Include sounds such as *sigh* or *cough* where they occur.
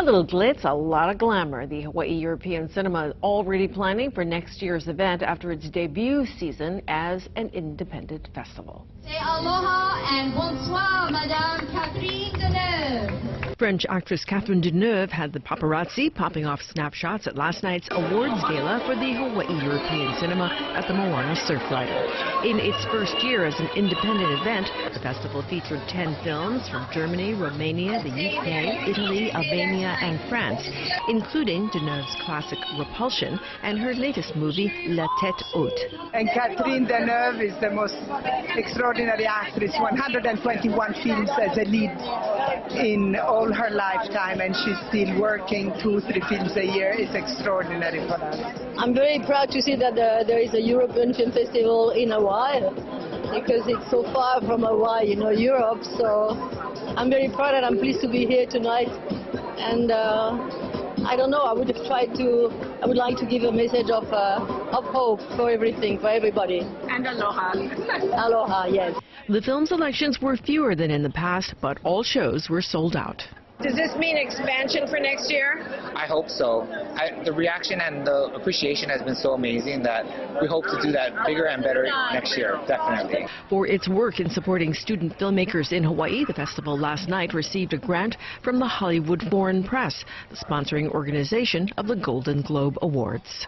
A little glitz, a lot of glamour. The Hawaii European Cinema is already planning for next year's event after its debut season as an independent festival. Say aloha and bonsoir, Madame Catherine. French actress Catherine Deneuve had the paparazzi popping off snapshots at last night's awards gala for the Hawaii European Cinema at the Moana Surfrider. In its first year as an independent event, the festival featured 10 films from Germany, Romania, the UK, Italy, Albania, and France, including Deneuve's classic Repulsion and her latest movie, La Tête Haute. And Catherine Deneuve is the most extraordinary actress, 121 films as a lead in all her lifetime and she's still working two, three films a year is extraordinary for us. I'm very proud to see that uh, there is a European Film Festival in Hawaii because it's so far from Hawaii, you know, Europe. So I'm very proud and I'm pleased to be here tonight. And uh, I don't know, I would have tried to, I would like to give a message of, uh, of hope for everything, for everybody. And aloha. *laughs* Aloha, yes. The film selections were fewer than in the past, but all shows were sold out. Does this mean expansion for next year? I hope so. I, the reaction and the appreciation has been so amazing that we hope to do that bigger and better next year, definitely. For its work in supporting student filmmakers in Hawaii, the festival last night received a grant from the Hollywood Foreign Press, the sponsoring organization of the Golden Globe Awards.